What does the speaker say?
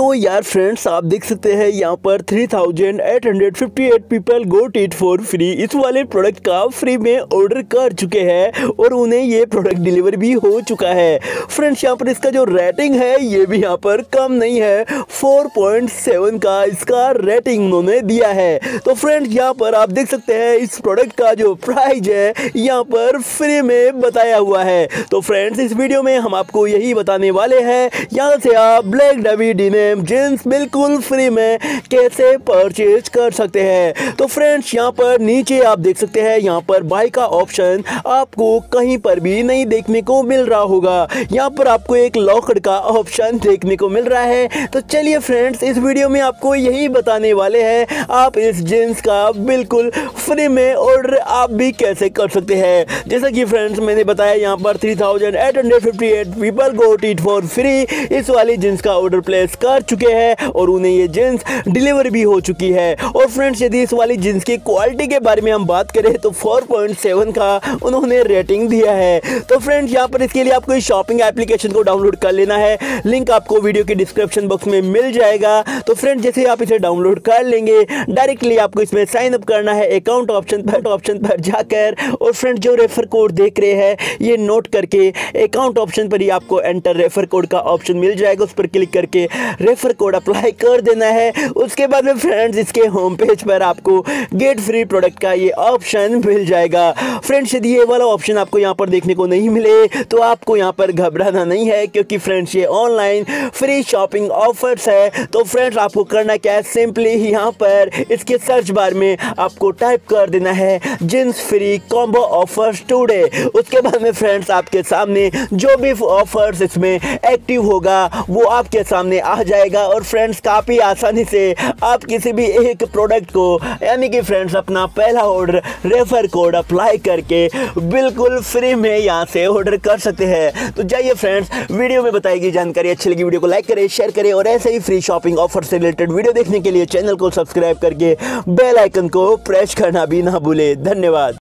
तो यार फ्रेंड्स आप देख सकते हैं यहाँ पर 3858 people got it for free इस वाले प्रोडक्ट का फ्री में ऑर्डर कर चुके हैं और उन्हें ये प्रोडक्ट डिलीवर भी हो चुका है। फ्रेंड्स यहाँ पर इसका जो रेटिंग है, ये भी यहाँ पर कम नहीं है। 4.7 का इसका रेटिंग उन्होंने दिया है। तो फ्रेंड्स यहाँ पर आप देख सकते हैं इस प्रोडक्ट का जो प्राइस है, यहाँ पर फ्री में बताया हुआ है। तो फ्रेंड्स इस वीडियो में हम आपको यही बताने वाले हैं। यहाँ से आप ब्लैक डबी डीनेम जींस बिल्कुल फ्री में कैसे परचेज कर सकते हैं? तो फ्रेंड्स यहाँ पर नीचे आप देख सकते हैं, यहाँ पर बाई का ऑप्शन आपको कहीं पर भी नहीं देखने को मिल रहा होगा। यहाँ पर आपको एक लॉकड का ऑप्शन देखने को मिल रहा है। तो चलिए फ्रेंड्स इस वीडियो में आपको यही बताने वाले हैं, आप इस जींस का बिल्कुल फ्री में ऑर्डर आप भी कैसे कर सकते हैं? जैसा कि फ्रेंड्स मैंने बताया यहाँ पर three thousand eight hundred fifty eight people got it for free इस वाली जींस का ऑर्डर प्लेस कर चुके हैं और उन्हें ये जींस डिलीवर भी हो चुकी है। और फ्रेंड्स यदि इस वाली जींस की क्वालिटी के बारे में हम बात करें तो 4.7 का उन्होंने रेटिंग दिया है। तो फ्रेंड्स यहाँ पर इसके लिए आपको इस शॉपिंग एप्लीकेशन को डाउनलोड कर लेना है। लिंक आपको वीडियो के डिस्क्रिप्शन बॉक्स में मिल जाएगा। तो फ्रेंड्स जैसे आप इसे डाउनलोड कर लेंगे डायरेक्टली आपको इसमें साइन अप करना है अकाउंट ऑप्शन पर ऑप्शन पर जाकर। और फ्रेंड्स जो रेफर कोड देख रहे हैं, ये नोट करके अकाउंट ऑप्शन पर ही आपको एंटर रेफर कोड का ऑप्शन मिल जाएगा। उस पर क्लिक करके रेफर कोड अप्लाई कर देना है। उसके बाद में फ्रेंड्स इसके होम पेज पर आपको गेट फ्री प्रोडक्ट का ये ऑप्शन मिल जाएगा। फ्रेंड्स यदि ये वाला ऑप्शन आपको यहाँ पर देखने को नहीं मिले तो आपको यहाँ पर घबराना नहीं है, क्योंकि फ्रेंड्स ये ऑनलाइन फ्री शॉपिंग ऑफर्स है। तो फ्रेंड्स आपको करना क्या है? सिंपली यहाँ पर इसके सर्च बार में आपको टाइप कर देना है jeans free combo offers today उसके बाद में फ्रेंड्स आपके सामने जो भी ऑफर्स इसमें एक्टिव होगा, वो आपके सामने आ जाएगा और फ्रेंड्स काफ़ी आसानी से आप किसी भी एक प्रोडक्ट को, यानी कि फ्रेंड्स अपना पहला ऑर्डर रेफर कोड अप्लाई करके बिल्कुल फ्री में यहाँ से ऑर्डर कर सकते हैं। तो जाइए फ्रेंड्स वीडियो में बताई गई जानकारी, अच्छी लगी वीडियो को लाइक करें शेयर करें और ऐसे ही फ्री शॉपिंग ऑफ़र से रिलेटेड वीडियो देखने के लिए चैनल को सब्सक्राइब करके बेल आइकन को प्रेस करना भी ना भूले। धन्यवाद।